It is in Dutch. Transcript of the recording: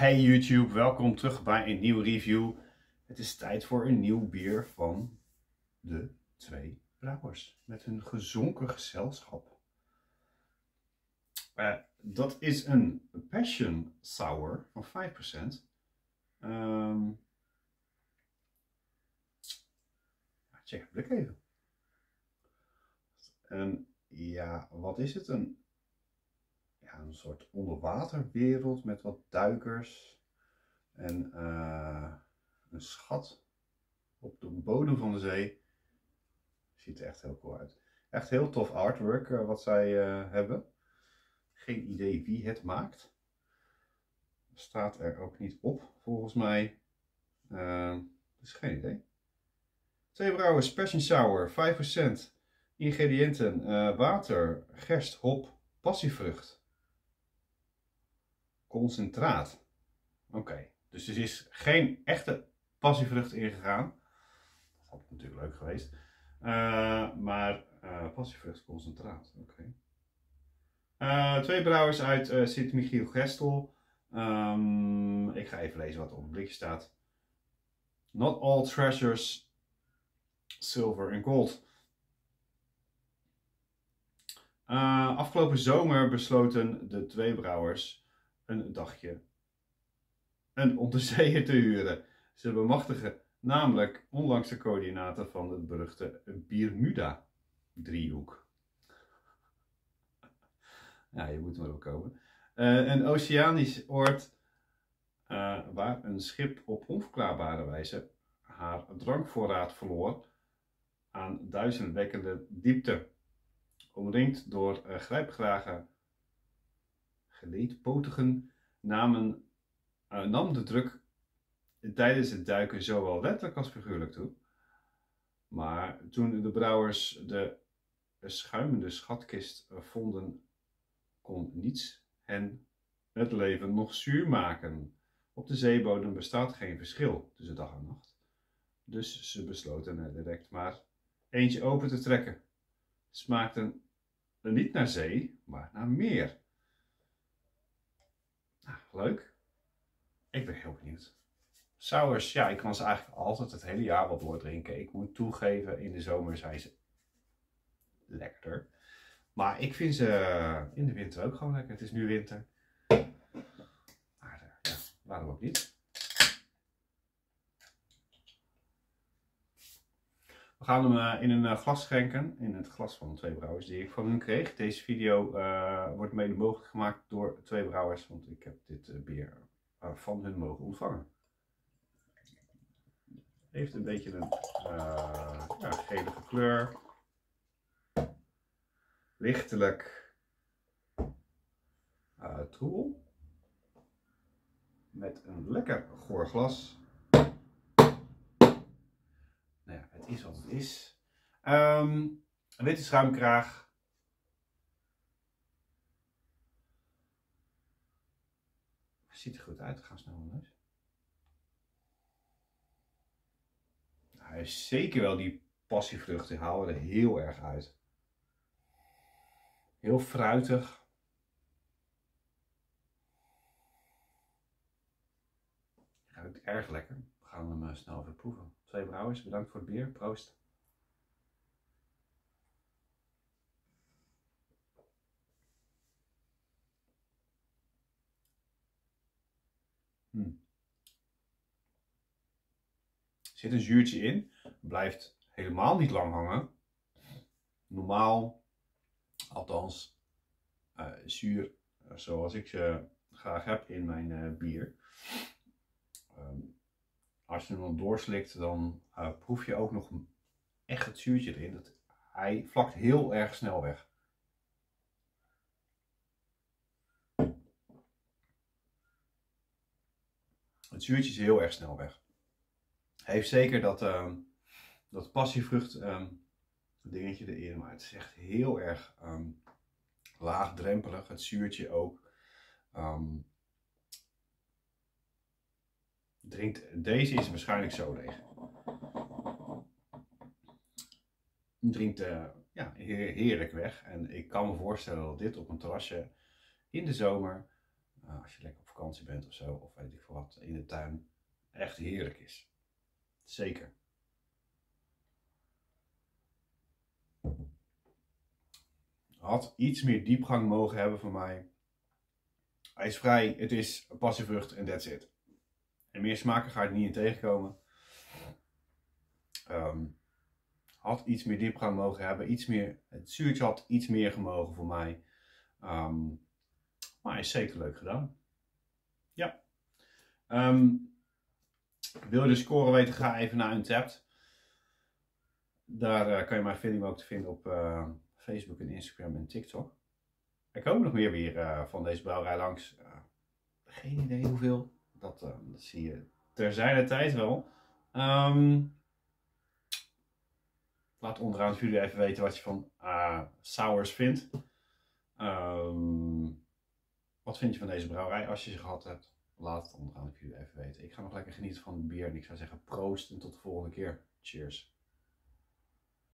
Hey YouTube, welkom terug bij een nieuwe review. Het is tijd voor een nieuw bier van de twee brouwers met hun gezonken gezelschap. Uh, dat is een Passion Sour van 5%. Um, check het blik even. En ja, wat is het? Een een soort onderwaterwereld met wat duikers en uh, een schat op de bodem van de zee. Ziet er echt heel cool uit. Echt heel tof artwork uh, wat zij uh, hebben. Geen idee wie het maakt. Staat er ook niet op volgens mij. dus geen idee. Twee brouwers, Passion Sour, 5%. Ingrediënten, water, gerst, hop, passievrucht concentraat. Oké, dus er is geen echte passievrucht ingegaan. Dat had natuurlijk leuk geweest. Uh, maar uh, passievruchtconcentraat, oké. Eh, twee brouwers uit Sint-Michiel-Gestel. Um, ik ga even lezen wat op het blikje staat. Not all treasures silver and gold. afgelopen zomer besloten de twee brouwers een dagje een onderzeeër te huren. Ze bemachtigen namelijk onlangs de coördinaten van het beruchte Bermuda driehoek. Ja, je moet er ook komen. Uh, een oceanisch oord uh, waar een schip op onverklaarbare wijze haar drankvoorraad verloor aan duizendwekkende diepte. Omringd door uh, grijpgrage geleedpotigen namen, uh, nam de druk tijdens het duiken zowel letterlijk als figuurlijk toe. Maar toen de brouwers de schuimende schatkist vonden, kon niets hen het leven nog zuur maken. Op de zeebodem bestaat geen verschil tussen dag en nacht. Dus ze besloten er direct maar eentje open te trekken. Smaakten niet naar zee, maar naar meer. Nou, leuk. Ik ben heel benieuwd. Sours, ja, ik kan ze eigenlijk altijd het hele jaar wel doordrinken. Ik moet toegeven, in de zomer zijn ze lekkerder. Maar ik vind ze in de winter ook gewoon lekker. Het is nu winter. Maar ja, waarom ook niet? We gaan hem uh, in een uh, glas schenken, in het glas van twee brouwers die ik van hun kreeg. Deze video uh, wordt mede mogelijk gemaakt door twee brouwers, want ik heb dit bier van hun mogen ontvangen. Heeft een beetje een ja, gelige kleur. Lichtelijk troebel. Met een lekker goor glas. Is wat het is. Um, een witte schuimkraag. Ziet er goed uit, ga snel naar neus. Hij is zeker wel die passievruchten halen er heel erg uit. Heel fruitig. Ruikt erg lekker. We gaan hem eh, snel even proeven. Twee brouwers, bedankt voor het bier. Proost. Er zit een zuurtje in. Blijft helemaal niet lang hangen. Normaal, althans, uh, zuur zoals ik ze graag heb in mijn bier. Um, als je hem dan doorslikt, dan uh, proef je ook nog echt het zuurtje erin. Dat, hij vlakt heel erg snel weg. Het zuurtje is heel erg snel weg. Hij heeft zeker dat, uh, dat passievrucht um, dingetje erin, maar het is echt heel erg um, laagdrempelig. Het zuurtje ook. Drinkt, deze is waarschijnlijk zo leeg. Drinkt uh, ja, heerlijk weg. En ik kan me voorstellen dat dit op een terrasje in de zomer, uh, als je lekker op vakantie bent of zo, of weet ik veel wat, in de tuin, echt heerlijk is. Zeker. Had iets meer diepgang mogen hebben voor mij. Hij is vrij, het is passievrucht en that's it. En meer smaken ga ik niet in tegenkomen. Ehm, had iets meer diepgang mogen hebben. Iets meer, het zuurtje had iets meer gemogen voor mij. Ehm, maar is zeker leuk gedaan. Ja. Um, wil je de score weten, ga even naar Untapped. Daar uh, kan je mijn film ook te vinden op uh, Facebook en Instagram en TikTok. Er komen nog meer weer uh, van deze brouwerij langs. geen idee hoeveel. Dat, dat zie je ter zijde tijd wel. Um, laat onderaan jullie even weten wat je van sours vindt. Um, wat vind je van deze brouwerij als je ze gehad hebt? Laat het onderaan jullie even weten. Ik ga nog lekker genieten van het bier en ik zou zeggen proost en tot de volgende keer. Cheers.